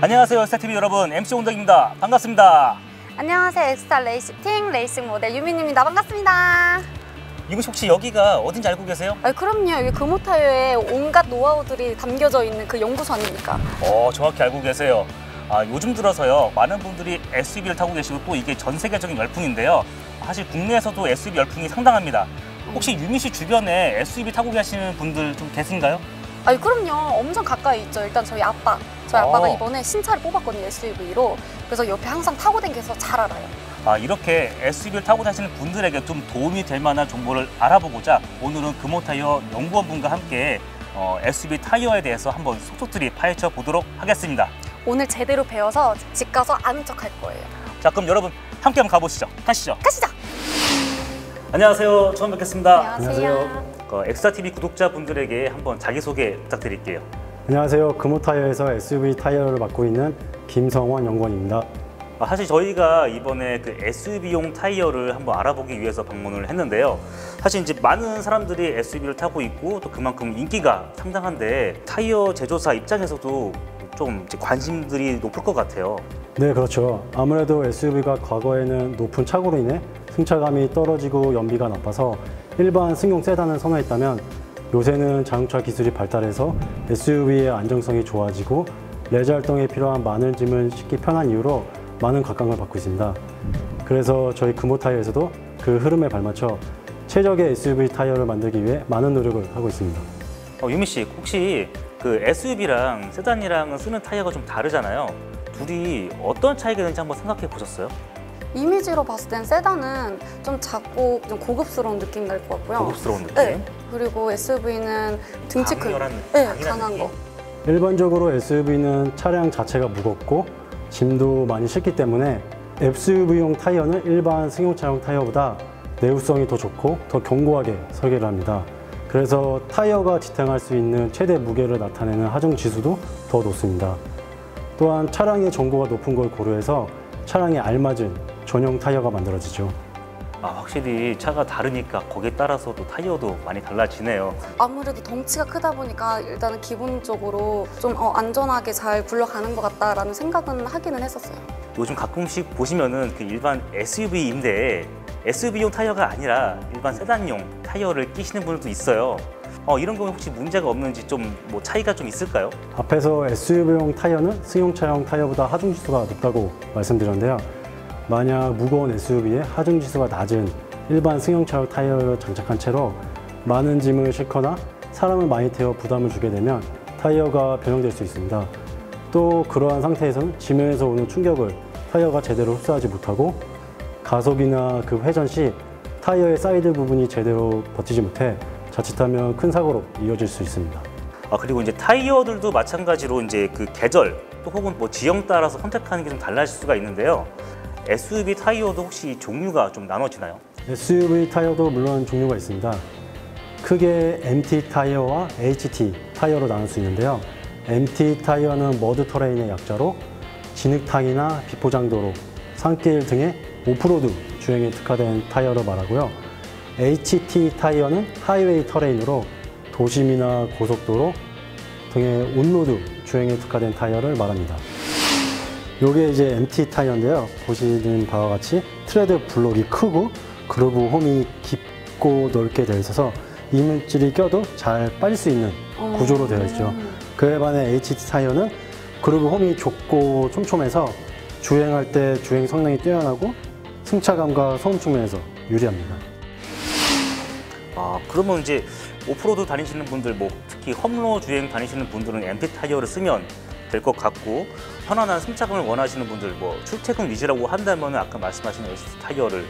안녕하세요, 엑스타TV 여러분. MC 온덕입니다. 반갑습니다. 안녕하세요. 엑스타 레이싱팀 레이싱 모델 유민입니다. 반갑습니다. 이곳 혹시 여기가 어딘지 알고 계세요? 아, 그럼요. 여기 금호타이어에 온갖 노하우들이 담겨져 있는 그 연구소 아닙니까? 어, 정확히 알고 계세요. 아, 요즘 들어서요, 많은 분들이 SUV를 타고 계시고 또 이게 전 세계적인 열풍인데요. 사실 국내에서도 SUV 열풍이 상당합니다. 혹시 유민 씨 주변에 SUV 타고 계시는 분들 좀 계신가요? 아니, 그럼요. 엄청 가까이 있죠. 일단 저희 아빠. 저희 아빠가 어. 이번에 신차를 뽑았거든요. SUV로. 그래서 옆에 항상 타고 다니면서 잘 알아요. 아, 이렇게 SUV를 타고 다니는 분들에게 좀 도움이 될 만한 정보를 알아보고자 오늘은 금호타이어 연구원분과 함께 어, SUV 타이어에 대해서 한번 속속들이 파헤쳐 보도록 하겠습니다. 오늘 제대로 배워서 집 가서 아는 척 할 거예요. 자, 그럼 여러분 함께 한번 가보시죠. 가시죠. 가시죠. 안녕하세요. 처음 뵙겠습니다. 안녕하세요. 어, 엑스타TV 구독자분들에게 한번 자기소개 부탁드릴게요. 안녕하세요. 금호타이어에서 SUV 타이어를 맡고 있는 김성원 연구원입니다. 아, 사실 저희가 이번에 그 SUV용 타이어를 한번 알아보기 위해서 방문을 했는데요. 사실 이제 많은 사람들이 SUV를 타고 있고 또 그만큼 인기가 상당한데 타이어 제조사 입장에서도 좀 관심들이 높을 것 같아요. 네, 그렇죠. 아무래도 SUV가 과거에는 높은 차고로 인해 승차감이 떨어지고 연비가 나빠서 일반 승용 세단을 선호했다면 요새는 자동차 기술이 발달해서 SUV의 안정성이 좋아지고 레저 활동에 필요한 많은 짐을 싣기 편한 이유로 많은 각광을 받고 있습니다. 그래서 저희 금호 타이어에서도 그 흐름에 발맞춰 최적의 SUV 타이어를 만들기 위해 많은 노력을 하고 있습니다. 어, 유미 씨 혹시 그 SUV랑 세단이랑 쓰는 타이어가 좀 다르잖아요. 둘이 어떤 차이가 있는지 한번 생각해 보셨어요? 이미지로 봤을 땐 세단은 좀 작고 좀 고급스러운 느낌 날 것 같고요. 고급스러운 느낌. 네. 그리고 SUV는 등치 느낌, 네, 강한 느낌? 거. 일반적으로 SUV는 차량 자체가 무겁고 짐도 많이 싣기 때문에 SUV용 타이어는 일반 승용차용 타이어보다 내구성이 더 좋고 더 견고하게 설계를 합니다. 그래서 타이어가 지탱할 수 있는 최대 무게를 나타내는 하중 지수도 더 높습니다. 또한 차량의 정보가 높은 걸 고려해서 차량에 알맞은 전용 타이어가 만들어지죠. 아, 확실히 차가 다르니까 거기에 따라서도 타이어도 많이 달라지네요. 아무래도 덩치가 크다 보니까 일단은 기본적으로 좀 어, 안전하게 잘 굴러가는 것 같다라는 생각은 하기는 했었어요. 요즘 가끔씩 보시면은 그 일반 SUV인데 SUV용 타이어가 아니라 일반 세단용 타이어를 끼시는 분들도 있어요. 어, 이런 경우에 혹시 문제가 없는지 좀 뭐 차이가 좀 있을까요? 앞에서 SUV용 타이어는 승용차용 타이어보다 하중 지수가 높다고 말씀드렸는데요. 만약 무거운 SUV에 하중 지수가 낮은 일반 승용차용 타이어를 장착한 채로 많은 짐을 싣거나 사람을 많이 태워 부담을 주게 되면 타이어가 변형될 수 있습니다. 또 그러한 상태에서는 지면에서 오는 충격을 타이어가 제대로 흡수하지 못하고 가속이나 그 회전 시 타이어의 사이드 부분이 제대로 버티지 못해 자칫하면 큰 사고로 이어질 수 있습니다. 아, 그리고 이제 타이어들도 마찬가지로 이제 그 계절 또 혹은 뭐 지형 따라서 선택하는 게 좀 달라질 수가 있는데요. SUV 타이어도 혹시 종류가 좀 나눠지나요? SUV 타이어도 물론 종류가 있습니다. 크게 MT 타이어와 HT 타이어로 나눌 수 있는데요. MT 타이어는 mud terrain의 약자로 진흙탕이나 비포장도로, 산길 등의 오프로드 주행에 특화된 타이어를 말하고요. HT 타이어는 highway terrain으로 도심이나 고속도로 등의 on-road 주행에 특화된 타이어를 말합니다. 요게 이제 MT 타이어인데요. 보시는 바와 같이 tread 블록이 크고 그루브 홈이 깊고 넓게 되어 있어서 이물질이 껴도 잘 빠질 수 있는 구조로 되어 있죠. 그에 반해 HT 타이어는 그루브 홈이 좁고 촘촘해서 주행할 때 주행 성능이 뛰어나고 승차감과 소음 측면에서 유리합니다. 아, 그러면 이제 오프로드 다니시는 분들, 뭐 특히 험로 주행 다니시는 분들은 MT 타이어를 쓰면 될 것 같고 편안한 승차감을 원하시는 분들, 뭐 출퇴근 위주라고 한다면 아까 말씀하신 HT 타이어를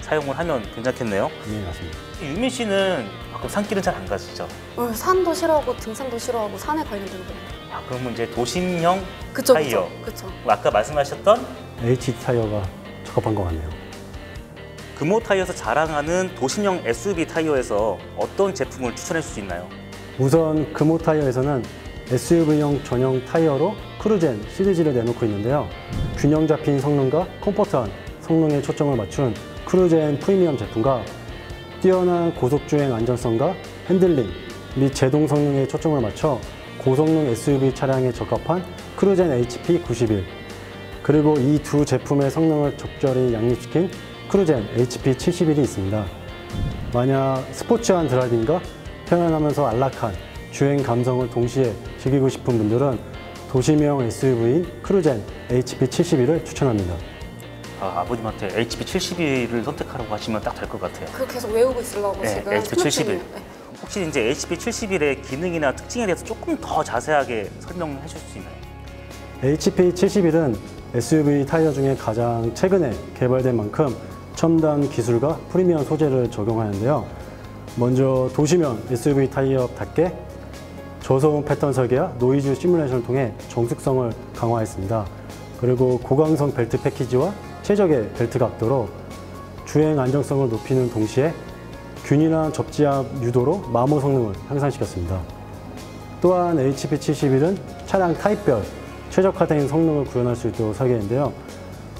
사용을 하면 괜찮겠네요. 네, 맞습니다. 유민 씨는 가끔 산길은 잘 안 가시죠? 어, 산도 싫어하고 등산도 싫어하고 산에 관련된 거. 아, 그러면 이제 도심형 그쵸, 타이어. 그쵸, 그쵸. 뭐 아까 말씀하셨던 HT 타이어가 적합한 것 같네요. 금호 타이어에서 자랑하는 도심형 SUV 타이어에서 어떤 제품을 추천해 줄 수 있나요? 우선 금호 타이어에서는 SUV용 전용 타이어로 크루젠 시리즈를 내놓고 있는데요. 균형 잡힌 성능과 comfort한 성능에 초점을 맞춘 크루젠 프리미엄 제품과 뛰어난 고속주행 안전성과 핸들링 및 제동 성능에 초점을 맞춰 고성능 SUV 차량에 적합한 크루젠 HP 91 그리고 이 두 제품의 성능을 적절히 양립시킨 크루젠 HP 71이 있습니다. 만약 sporty한 driving과 편안하면서 안락한 주행 감성을 동시에 즐기고 싶은 분들은 도심형 SUV인 크루젠 HP 71을 추천합니다. 아, 아버님한테 HP 71을 선택하라고 하시면 딱 될 것 같아요. 그거 계속 외우고 있으려고 네, 지금 HP 생각 71. 중이에요. 네. 혹시 이제 HP 71의 기능이나 특징에 대해서 조금 더 자세하게 설명해 주실 수 있나요? HP 71은 SUV 타이어 중에 가장 최근에 개발된 만큼 첨단 기술과 프리미엄 소재를 적용하는데요. 먼저 도심형 SUV 타이어답게 저소음 패턴 설계와 노이즈 시뮬레이션을 통해 정숙성을 강화했습니다. 그리고 고강성 벨트 패키지와 최적의 벨트 각도로 주행 안정성을 높이는 동시에 균일한 접지압 유도로 마모 성능을 향상시켰습니다. 또한 HP71은 차량 타입별 최적화된 성능을 구현할 수 있도록 설계했는데요.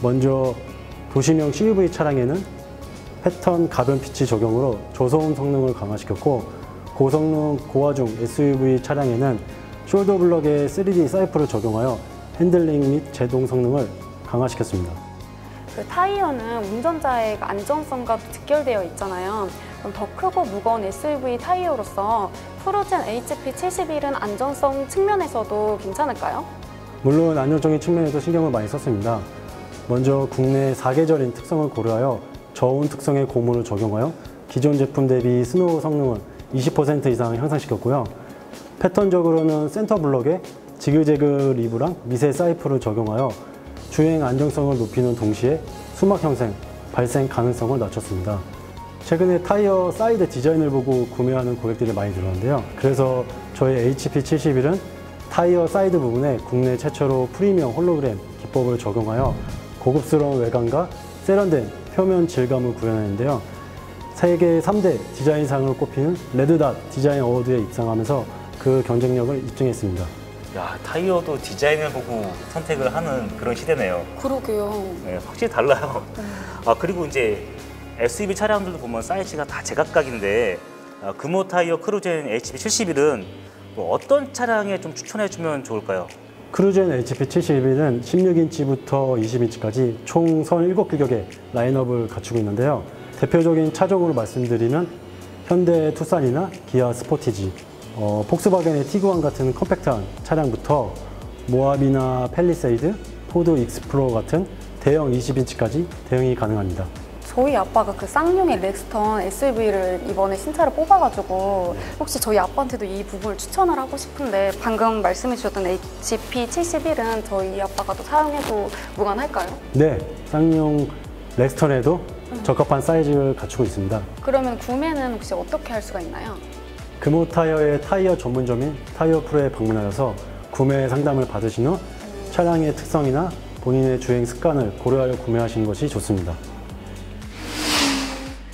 먼저 도시명 CUV 차량에는 패턴 가변 피치 적용으로 저소음 성능을 강화시켰고 고성능 고화중 SUV 차량에는 shoulder 블럭에 3D sipe를 적용하여 핸들링 및 제동 성능을 강화시켰습니다. 그 타이어는 운전자의 그 안전성과 직결되어 있잖아요. 그럼 더 크고 무거운 SUV 타이어로서 크루젠 HP 71은 안전성 측면에서도 괜찮을까요? 물론 안전적인 측면에도 신경을 많이 썼습니다. 먼저 국내 사계절인 특성을 고려하여 저온 특성의 고무를 적용하여 기존 제품 대비 snow 성능을 20% 이상 향상시켰고요. 패턴적으로는 센터 블럭에 지그재그 rib랑 미세 sipe를 적용하여 주행 안정성을 높이는 동시에 수막 형생, 발생 가능성을 낮췄습니다. 최근에 타이어 사이드 디자인을 보고 구매하는 고객들이 많이 늘었는데요. 그래서 저희 HP71은 타이어 사이드 부분에 국내 최초로 프리미엄 홀로그램 기법을 적용하여 고급스러운 외관과 세련된 표면 질감을 구현했는데요. 세계 3대 디자인상으로 꼽히는 레드닷 디자인 어워드에 입상하면서 그 경쟁력을 입증했습니다. 야, 타이어도 디자인을 보고 선택을 하는 그런 시대네요. 그러게요. 네, 확실히 달라요. 아, 그리고 이제 SUV 차량들도 보면 사이즈가 다 제각각인데 아, 금호 타이어 크루젠 HP 71은 뭐 어떤 차량에 좀 추천해 주면 좋을까요? 크루젠 HP71은 16인치부터 20인치까지 총 37규격의 라인업을 갖추고 있는데요. 대표적인 차종으로 말씀드리면 현대 투싼이나 기아 스포티지, 어, 폭스바겐의 티구안 같은 컴팩트한 차량부터 모하비나 펠리세이드, 포드 익스플로어 같은 대형 20인치까지 대응이 가능합니다. 저희 아빠가 그 쌍용의 렉스턴 SUV를 이번에 신차를 뽑아가지고 혹시 저희 아빠한테도 이 부분을 추천을 하고 싶은데 방금 말씀해 주셨던 HP 71은 저희 아빠가 또 사용해도 무관할까요? 네, 쌍용 렉스턴에도 적합한 사이즈를 갖추고 있습니다. 그러면 구매는 혹시 어떻게 할 수가 있나요? 금호 타이어의 타이어 전문점인 타이어 프로에 방문하여서 구매 상담을 받으신 후 차량의 특성이나 본인의 주행 습관을 고려하여 구매하시는 것이 좋습니다.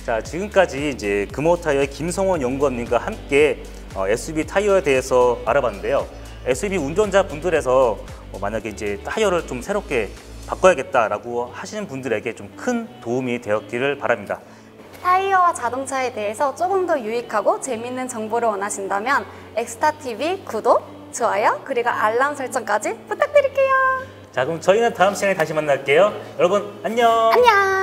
자, 지금까지 이제 금호 타이어의 김성원 연구원님과 함께 어, SUV 타이어에 대해서 알아봤는데요. SUV 운전자 분들에서 어, 만약에 이제 타이어를 좀 새롭게 바꿔야겠다라고 하시는 분들에게 좀 큰 도움이 되었기를 바랍니다. 타이어와 자동차에 대해서 조금 더 유익하고 재밌는 정보를 원하신다면 엑스타TV 구독, 좋아요, 그리고 알람 설정까지 부탁드릴게요. 자, 그럼 저희는 다음 시간에 다시 만날게요. 여러분, 안녕! 안녕!